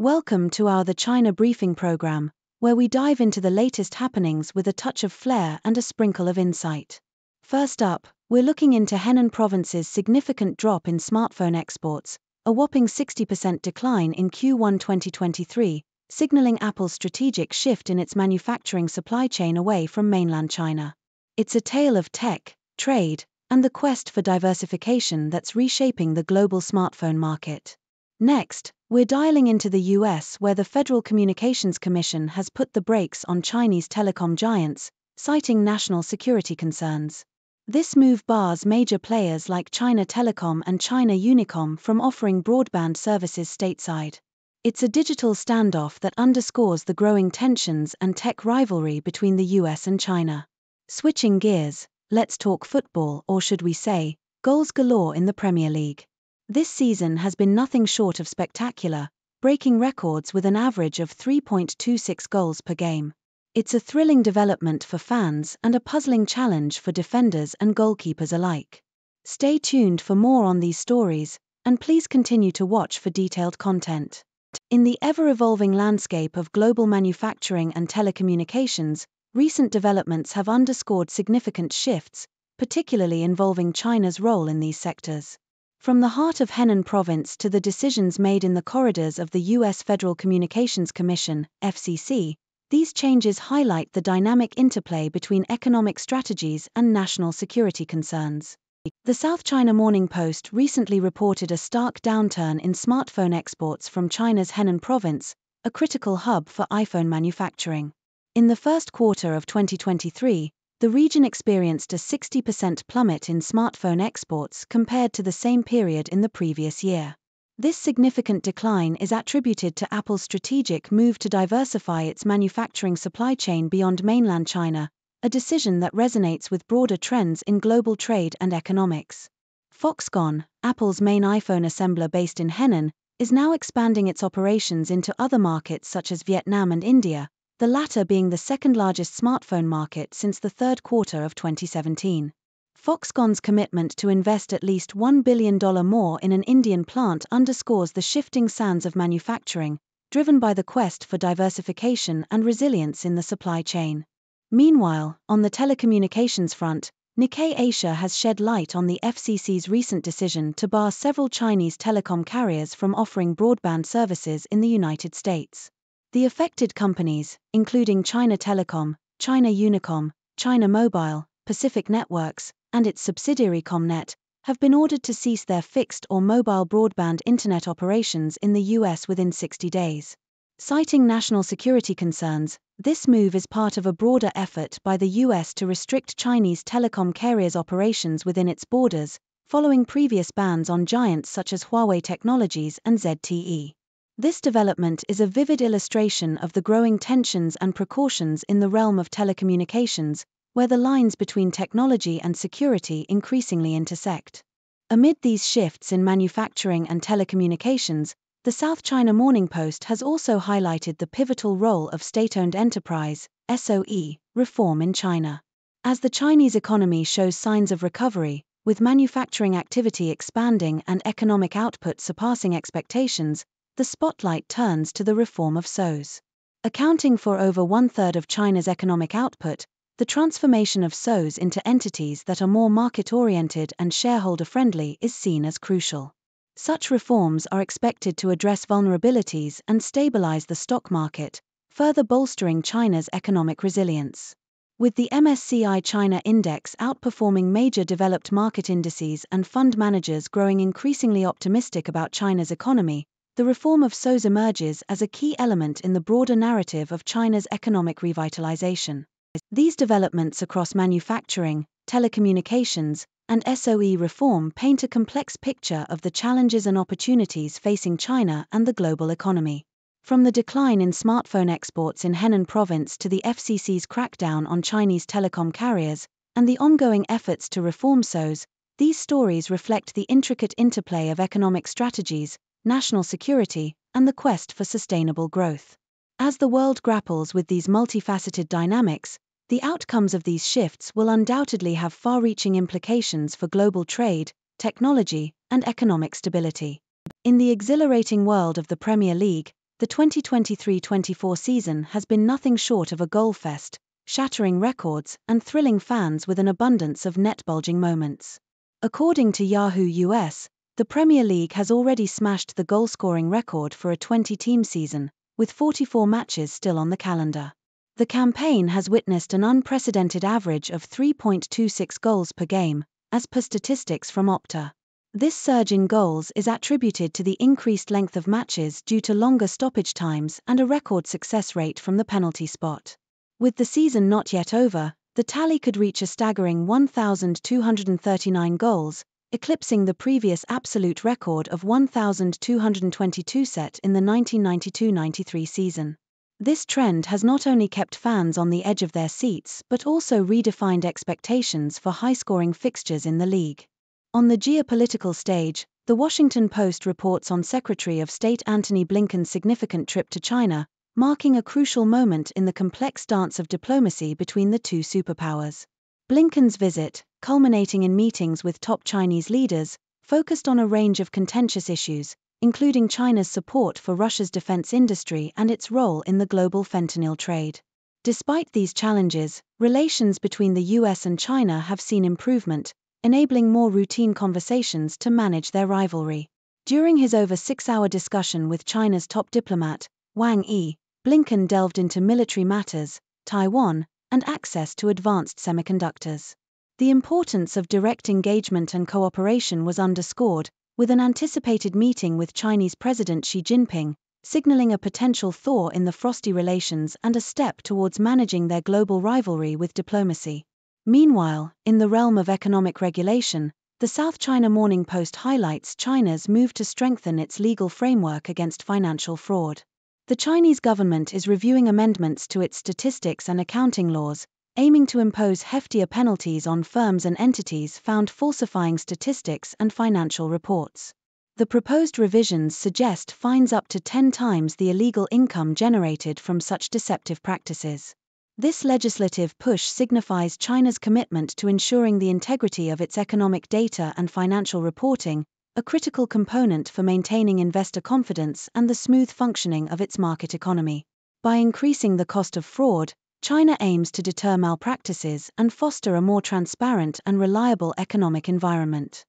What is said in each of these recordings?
Welcome to our The China Briefing program, where we dive into the latest happenings with a touch of flair and a sprinkle of insight. First up, we're looking into Henan province's significant drop in smartphone exports, a whopping 60% decline in Q1 2023, signaling Apple's strategic shift in its manufacturing supply chain away from mainland China. It's a tale of tech, trade, and the quest for diversification that's reshaping the global smartphone market. Next, we're dialing into the US where the Federal Communications Commission has put the brakes on Chinese telecom giants, citing national security concerns. This move bars major players like China Telecom and China Unicom from offering broadband services stateside. It's a digital standoff that underscores the growing tensions and tech rivalry between the US and China. Switching gears, let's talk football, or should we say, goals galore in the Premier League. This season has been nothing short of spectacular, breaking records with an average of 3.26 goals per game. It's a thrilling development for fans and a puzzling challenge for defenders and goalkeepers alike. Stay tuned for more on these stories, and please continue to watch for detailed content. In the ever evolving landscape of global manufacturing and telecommunications, recent developments have underscored significant shifts, particularly involving China's role in these sectors. From the heart of Henan province to the decisions made in the corridors of the U.S. Federal Communications Commission, FCC, these changes highlight the dynamic interplay between economic strategies and national security concerns. The South China Morning Post recently reported a stark downturn in smartphone exports from China's Henan province, a critical hub for iPhone manufacturing. In the first quarter of 2023, the region experienced a 60% plummet in smartphone exports compared to the same period in the previous year. This significant decline is attributed to Apple's strategic move to diversify its manufacturing supply chain beyond mainland China, a decision that resonates with broader trends in global trade and economics. Foxconn, Apple's main iPhone assembler based in Henan, is now expanding its operations into other markets such as Vietnam and India, the latter being the second largest smartphone market since the third quarter of 2017. Foxconn's commitment to invest at least $1 billion more in an Indian plant underscores the shifting sands of manufacturing, driven by the quest for diversification and resilience in the supply chain. Meanwhile, on the telecommunications front, Nikkei Asia has shed light on the FCC's recent decision to bar several Chinese telecom carriers from offering broadband services in the United States. The affected companies, including China Telecom, China Unicom, China Mobile, Pacific Networks, and its subsidiary Comnet, have been ordered to cease their fixed or mobile broadband internet operations in the US within 60 days. Citing national security concerns, this move is part of a broader effort by the US to restrict Chinese telecom carriers' operations within its borders, following previous bans on giants such as Huawei Technologies and ZTE. This development is a vivid illustration of the growing tensions and precautions in the realm of telecommunications, where the lines between technology and security increasingly intersect. Amid these shifts in manufacturing and telecommunications, the South China Morning Post has also highlighted the pivotal role of state owned enterprise, SOE, reform in China. As the Chinese economy shows signs of recovery, with manufacturing activity expanding and economic output surpassing expectations, the spotlight turns to the reform of SOEs. Accounting for over one third of China's economic output, the transformation of SOEs into entities that are more market oriented and shareholder friendly is seen as crucial. Such reforms are expected to address vulnerabilities and stabilize the stock market, further bolstering China's economic resilience. With the MSCI China Index outperforming major developed market indices and fund managers growing increasingly optimistic about China's economy, the reform of SOEs emerges as a key element in the broader narrative of China's economic revitalization. These developments across manufacturing, telecommunications, and SOE reform paint a complex picture of the challenges and opportunities facing China and the global economy. From the decline in smartphone exports in Henan province to the FCC's crackdown on Chinese telecom carriers, and the ongoing efforts to reform SOEs, these stories reflect the intricate interplay of economic strategies, national security, and the quest for sustainable growth. As the world grapples with these multifaceted dynamics, the outcomes of these shifts will undoubtedly have far reaching implications for global trade, technology, and economic stability. In the exhilarating world of the Premier League, the 2023 24 season has been nothing short of a goal fest, shattering records and thrilling fans with an abundance of net bulging moments. According to Yahoo US, the Premier League has already smashed the goal scoring record for a 20 team season, with 44 matches still on the calendar. The campaign has witnessed an unprecedented average of 3.26 goals per game, as per statistics from Opta. This surge in goals is attributed to the increased length of matches due to longer stoppage times and a record success rate from the penalty spot. With the season not yet over, the tally could reach a staggering 1,239 goals, eclipsing the previous absolute record of 1,222 set in the 1992 93 season. This trend has not only kept fans on the edge of their seats but also redefined expectations for high scoring fixtures in the league. On the geopolitical stage, the Washington Post reports on Secretary of State Antony Blinken's significant trip to China, marking a crucial moment in the complex dance of diplomacy between the two superpowers. Blinken's visit, culminating in meetings with top Chinese leaders, focused on a range of contentious issues, including China's support for Russia's defense industry and its role in the global fentanyl trade. Despite these challenges, relations between the US and China have seen improvement, enabling more routine conversations to manage their rivalry. During his over six hour discussion with China's top diplomat, Wang Yi, Blinken delved into military matters, Taiwan, and access to advanced semiconductors. The importance of direct engagement and cooperation was underscored, with an anticipated meeting with Chinese President Xi Jinping, signaling a potential thaw in the frosty relations and a step towards managing their global rivalry with diplomacy. Meanwhile, in the realm of economic regulation, the South China Morning Post highlights China's move to strengthen its legal framework against financial fraud. The Chinese government is reviewing amendments to its statistics and accounting laws, aiming to impose heftier penalties on firms and entities found falsifying statistics and financial reports. The proposed revisions suggest fines up to 10 times the illegal income generated from such deceptive practices. This legislative push signifies China's commitment to ensuring the integrity of its economic data and financial reporting, a critical component for maintaining investor confidence and the smooth functioning of its market economy. By increasing the cost of fraud, China aims to deter malpractices and foster a more transparent and reliable economic environment.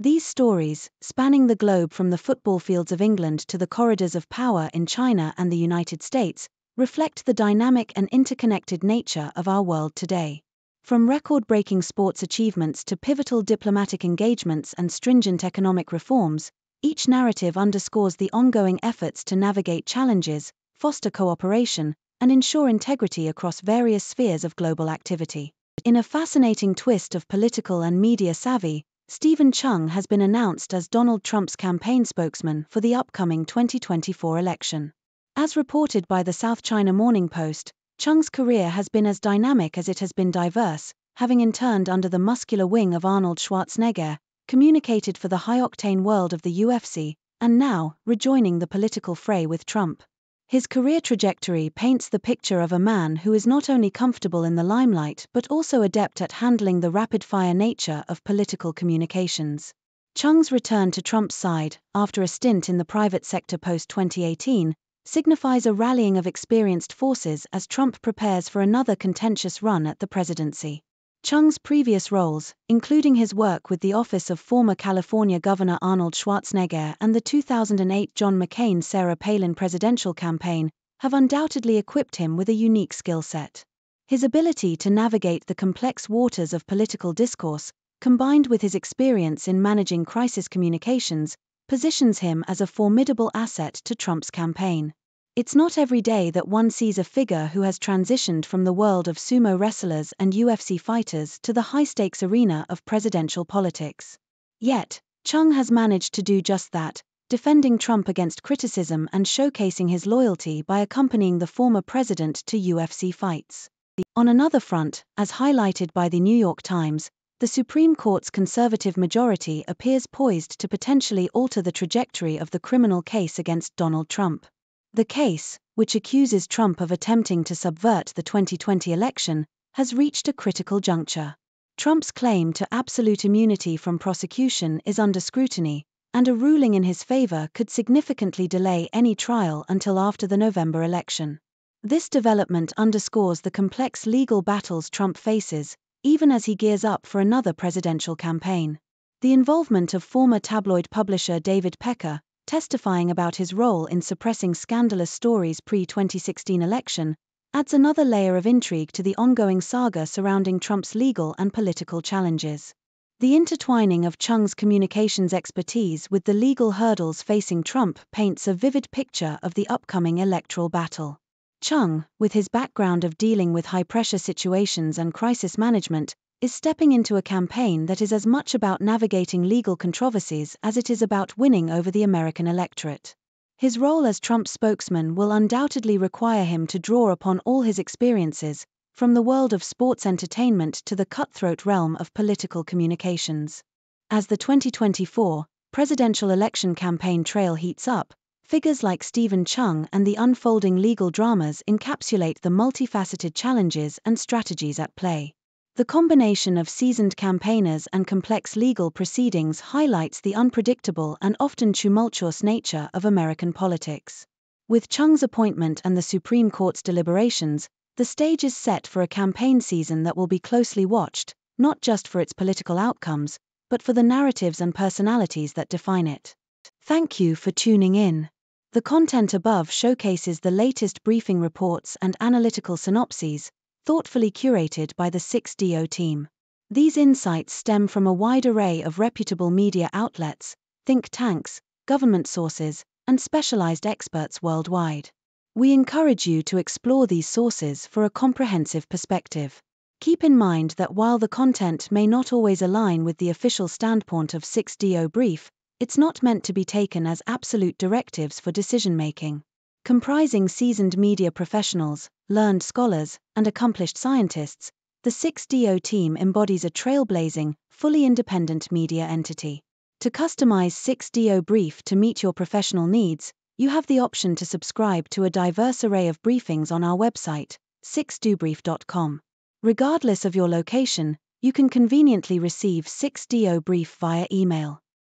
These stories, spanning the globe from the football fields of England to the corridors of power in China and the United States, reflect the dynamic and interconnected nature of our world today. From record breaking sports achievements to pivotal diplomatic engagements and stringent economic reforms, each narrative underscores the ongoing efforts to navigate challenges, foster cooperation, and ensure integrity across various spheres of global activity. In a fascinating twist of political and media savvy, Steven Cheung has been announced as Donald Trump's campaign spokesman for the upcoming 2024 election. As reported by the South China Morning Post, Cheung's career has been as dynamic as it has been diverse, having interned under the muscular wing of Arnold Schwarzenegger, communicated for the high octane world of the UFC, and now, rejoining the political fray with Trump. His career trajectory paints the picture of a man who is not only comfortable in the limelight but also adept at handling the rapid fire nature of political communications. Cheung's return to Trump's side, after a stint in the private sector post 2018, signifies a rallying of experienced forces as Trump prepares for another contentious run at the presidency. Cheung's previous roles, including his work with the office of former California Governor Arnold Schwarzenegger and the 2008 John McCain Sarah Palin presidential campaign, have undoubtedly equipped him with a unique skill set. His ability to navigate the complex waters of political discourse, combined with his experience in managing crisis communications, positions him as a formidable asset to Trump's campaign. It's not every day that one sees a figure who has transitioned from the world of sumo wrestlers and UFC fighters to the high stakes arena of presidential politics. Yet, Cheung has managed to do just that, defending Trump against criticism and showcasing his loyalty by accompanying the former president to UFC fights. On another front, as highlighted by the New York Times, the Supreme Court's conservative majority appears poised to potentially alter the trajectory of the criminal case against Donald Trump. The case, which accuses Trump of attempting to subvert the 2020 election, has reached a critical juncture. Trump's claim to absolute immunity from prosecution is under scrutiny, and a ruling in his favor could significantly delay any trial until after the November election. This development underscores the complex legal battles Trump faces, even as he gears up for another presidential campaign. The involvement of former tabloid publisher David Pecker, testifying about his role in suppressing scandalous stories pre 2016 election, adds another layer of intrigue to the ongoing saga surrounding Trump's legal and political challenges. The intertwining of Cheung's communications expertise with the legal hurdles facing Trump paints a vivid picture of the upcoming electoral battle. Cheung, with his background of dealing with high pressure situations and crisis management, is stepping into a campaign that is as much about navigating legal controversies as it is about winning over the American electorate. His role as Trump's spokesman will undoubtedly require him to draw upon all his experiences, from the world of sports entertainment to the cutthroat realm of political communications. As the 2024 presidential election campaign trail heats up, figures like Steven Cheung and the unfolding legal dramas encapsulate the multifaceted challenges and strategies at play. The combination of seasoned campaigners and complex legal proceedings highlights the unpredictable and often tumultuous nature of American politics. With Cheung's appointment and the Supreme Court's deliberations, the stage is set for a campaign season that will be closely watched, not just for its political outcomes, but for the narratives and personalities that define it. Thank you for tuning in. The content above showcases the latest briefing reports and analytical synopses, thoughtfully curated by the 6DO team. These insights stem from a wide array of reputable media outlets, think tanks, government sources, and specialized experts worldwide. We encourage you to explore these sources for a comprehensive perspective. Keep in mind that while the content may not always align with the official standpoint of 6DO Brief, it's not meant to be taken as absolute directives for decision making. Comprising seasoned media professionals, learned scholars, and accomplished scientists, the 6DO team embodies a trailblazing, fully independent media entity. To customize 6DO Brief to meet your professional needs, you have the option to subscribe to a diverse array of briefings on our website, 6dobrief.com. Regardless of your location, you can conveniently receive 6DO Brief via email.